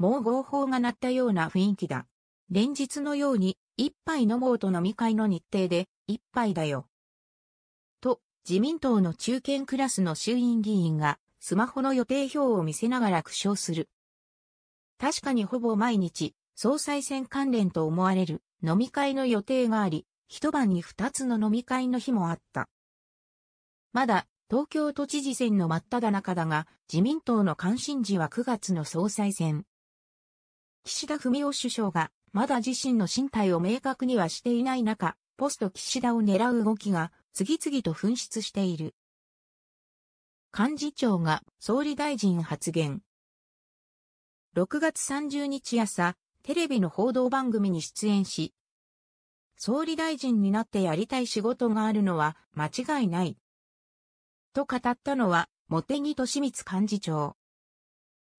もう合法が鳴ったような雰囲気だ。連日のように、一杯飲もうと飲み会の日程で、一杯だよ。と、自民党の中堅クラスの衆院議員が、スマホの予定表を見せながら苦笑する。確かにほぼ毎日、総裁選関連と思われる飲み会の予定があり、一晩に二つの飲み会の日もあった。まだ東京都知事選の真っ只中だが、自民党の関心事は9月の総裁選。岸田文雄首相が、まだ自身の身体を明確にはしていない中、ポスト岸田を狙う動きが次々と噴出している。幹事長が総理大臣発言。6月30日朝、テレビの報道番組に出演し、総理大臣になってやりたい仕事があるのは間違いない。と語ったのは、茂木敏光幹事長。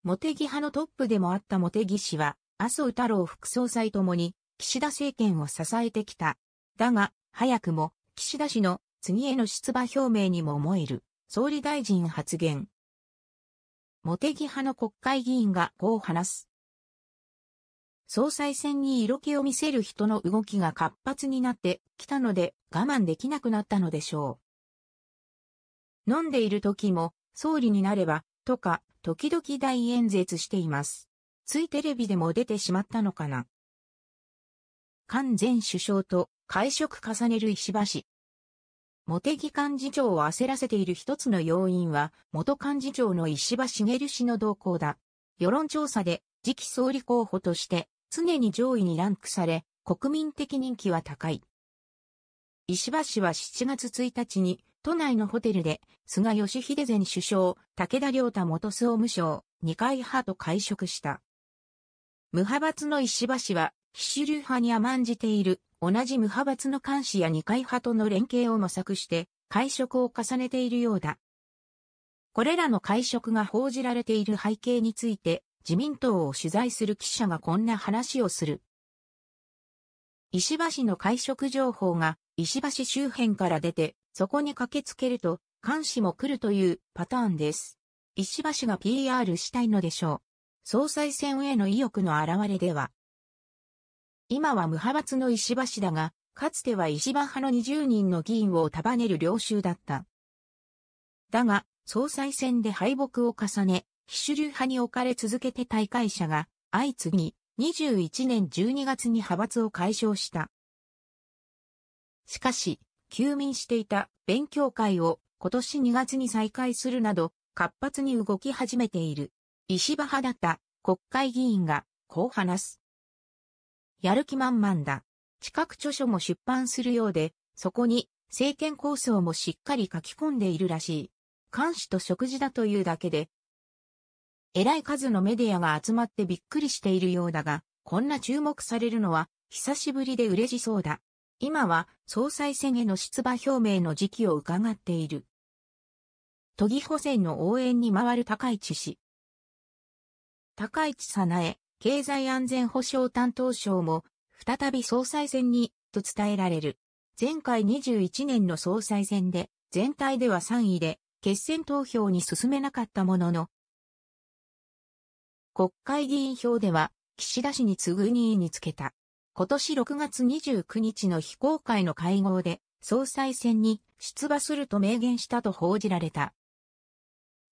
茂木派のトップでもあった茂木氏は、麻生太郎副総裁ともに、岸田政権を支えてきた。だが、早くも、岸田氏の次への出馬表明にも思える、総理大臣発言。茂木派の国会議員がこう話す。総裁選に色気を見せる人の動きが活発になってきたので我慢できなくなったのでしょう。飲んでいる時も総理になればとか時々大演説しています。ついテレビでも出てしまったのかな？菅前首相と会食重ねる石橋。茂木幹事長を焦らせている一つの要因は、元幹事長の石破茂氏の動向だ。世論調査で次期総理候補として常に上位にランクされ、国民的人気は高い。石破氏は7月1日に都内のホテルで菅義偉前首相、武田良太元総務省、二階派と会食した。無派閥の石破氏は、非主流派に甘んじている同じ無派閥の監視や二階派との連携を模索して会食を重ねているようだ。これらの会食が報じられている背景について自民党を取材する記者がこんな話をする。石破氏の会食情報が石橋周辺から出て、そこに駆けつけると、監視も来るというパターンです。石破氏が PR したいのでしょう。総裁選への意欲の表れでは、今は無派閥の石破氏だが、かつては石破派の20人の議員を束ねる領袖だった。だが、総裁選で敗北を重ね、非主流派に置かれ続けて大会者が相次ぎ、21年12月に派閥を解消した。しかし、休眠していた勉強会を今年2月に再開するなど活発に動き始めている石破派だった国会議員がこう話す。やる気満々だ。近く著書も出版するようで、そこに政権構想もしっかり書き込んでいるらしい。監視と食事だというだけで、えらい数のメディアが集まってびっくりしているようだが、こんな注目されるのは久しぶりで嬉しそうだ。今は総裁選への出馬表明の時期を伺っている。都議補選の応援に回る高市氏。高市早苗、経済安全保障担当省も、再び総裁選に、と伝えられる。前回21年の総裁選で、全体では3位で、決選投票に進めなかったものの、国会議員票では、岸田氏に次ぐ2位につけた。今年6月29日の非公開の会合で、総裁選に出馬すると明言したと報じられた。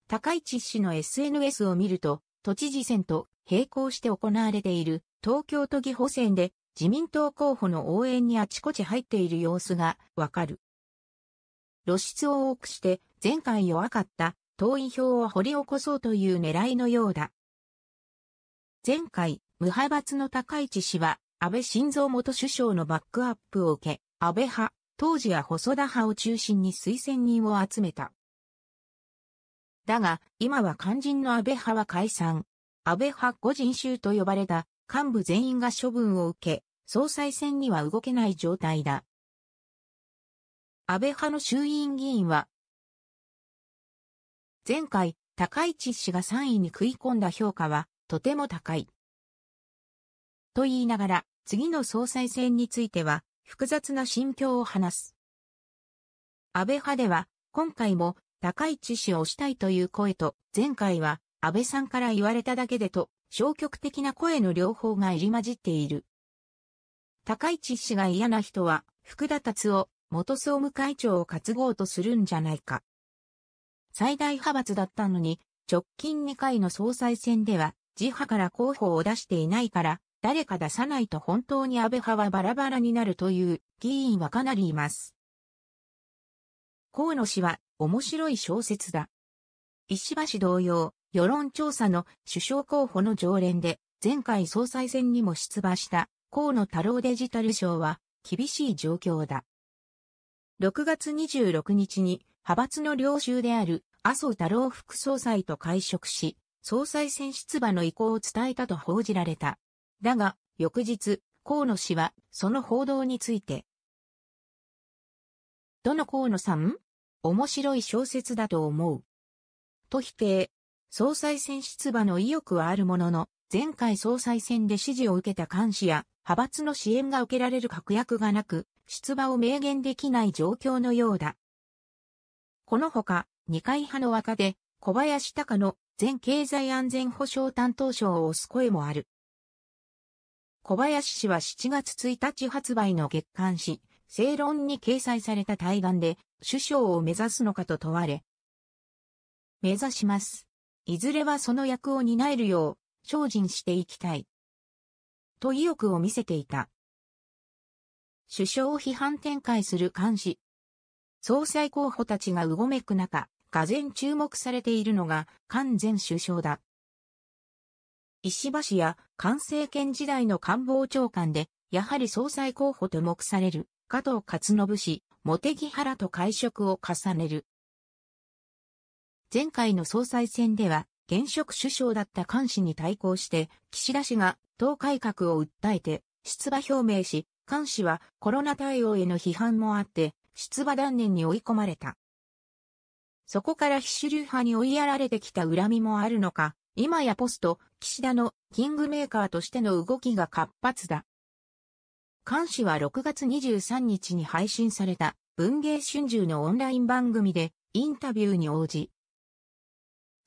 高市氏の SNS を見ると、都知事選と並行して行われている東京都議補選で自民党候補の応援にあちこち入っている様子がわかる。露出を多くして前回弱かった党員票を掘り起こそうという狙いのようだ。前回、無派閥の高市氏は安倍晋三元首相のバックアップを受け、安倍派、当時は細田派を中心に推薦人を集めた。だが、今は肝心の安倍派は解散。安倍派五人衆と呼ばれた幹部全員が処分を受け、総裁選には動けない状態だ。安倍派の衆院議員は、前回、高市氏が3位に食い込んだ評価は、とても高い。と言いながら、次の総裁選については、複雑な心境を話す。安倍派では、今回も、高市氏を推したいという声と、前回は、安倍さんから言われただけでと、消極的な声の両方が入り混じっている。高市氏が嫌な人は、福田達夫、元総務会長を担ごうとするんじゃないか。最大派閥だったのに、直近2回の総裁選では、自派から候補を出していないから、誰か出さないと本当に安倍派はバラバラになるという議員はかなりいます。河野氏は面白い小説だ。石橋同様、世論調査の首相候補の常連で、前回総裁選にも出馬した河野太郎デジタル賞は厳しい状況だ。6月26日に派閥の領袖である麻生太郎副総裁と会食し、総裁選出馬の意向を伝えたと報じられた。だが、翌日、河野氏はその報道について。どの河野さん面白い小説だと思う？と否定。総裁選出馬の意欲はあるものの、前回総裁選で支持を受けた監視や派閥の支援が受けられる確約がなく、出馬を明言できない状況のようだ。このほか、二階派の若手、小林隆の前経済安全保障担当省を推す声もある。小林氏は7月1日発売の月刊誌、正論に掲載された対談で、首相を目指すのかと問われ、目指します。いずれはその役を担えるよう、精進していきたい。と意欲を見せていた。首相を批判展開する監視。総裁候補たちがうごめく中、がぜ注目されているのが、菅前首相だ。石破氏や菅政権時代の官房長官で、やはり総裁候補と目される、加藤勝信氏、茂木原と会食を重ねる。前回の総裁選では、現職首相だった菅氏に対抗して、岸田氏が党改革を訴えて出馬表明し、菅氏はコロナ対応への批判もあって、出馬断念に追い込まれた。そこから非主流派に追いやられてきた恨みもあるのか、今やポスト、岸田のキングメーカーとしての動きが活発だ。菅氏は6月23日に配信された文芸春秋のオンライン番組でインタビューに応じ、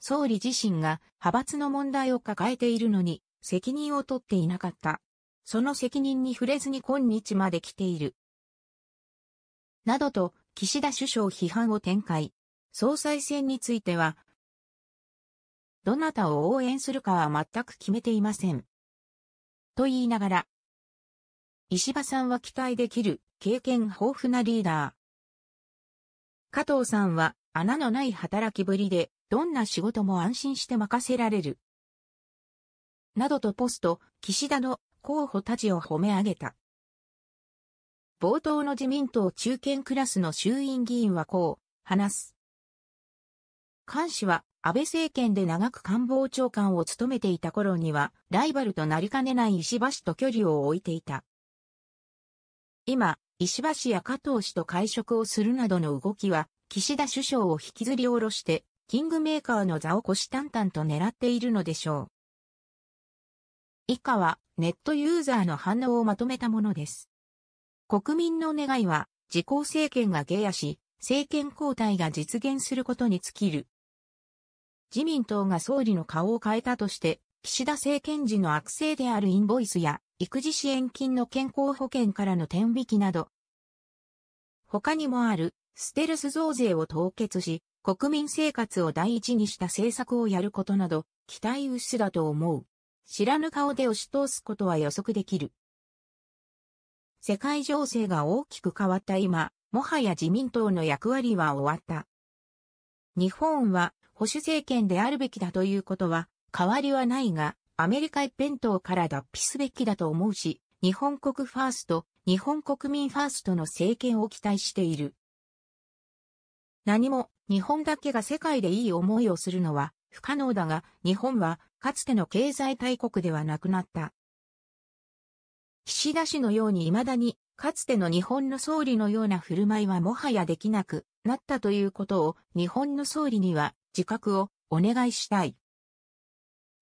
総理自身が派閥の問題を抱えているのに責任を取っていなかった。その責任に触れずに今日まで来ている。などと岸田首相批判を展開。総裁選については、どなたを応援するかは全く決めていません。と言いながら、石破さんは期待できる経験豊富なリーダー。加藤さんは穴のない働きぶりでどんな仕事も安心して任せられる。などとポスト、岸田の候補たちを褒め上げた。冒頭の自民党中堅クラスの衆院議員はこう、話す。菅氏は安倍政権で長く官房長官を務めていた頃には、ライバルとなりかねない石破氏と距離を置いていた。今、石破氏や加藤氏と会食をするなどの動きは、岸田首相を引きずり下ろして、キングメーカーの座を虎視眈々と狙っているのでしょう。以下はネットユーザーの反応をまとめたものです。国民の願いは自公政権が下野し、政権交代が実現することに尽きる。自民党が総理の顔を変えたとして、岸田政権時の悪性であるインボイスや育児支援金の健康保険からの転引きなど、他にもあるステルス増税を凍結し、国民生活を第一にした政策をやることなど、期待薄だと思う。知らぬ顔で押し通すことは予測できる。世界情勢が大きく変わった今、もはや自民党の役割は終わった。日本は保守政権であるべきだということは変わりはないが、アメリカ一辺倒から脱皮すべきだと思うし、日本国ファースト、日本国民ファーストの政権を期待している。何も日本だけが世界でいい思いをするのは不可能だが、日本はかつての経済大国ではなくなった。岸田氏のように未だに、かつての日本の総理のような振る舞いはもはやできなくなったということを、日本の総理には自覚をお願いしたい。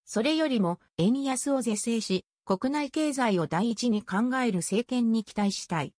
それよりも円安を是正し、国内経済を第一に考える政権に期待したい。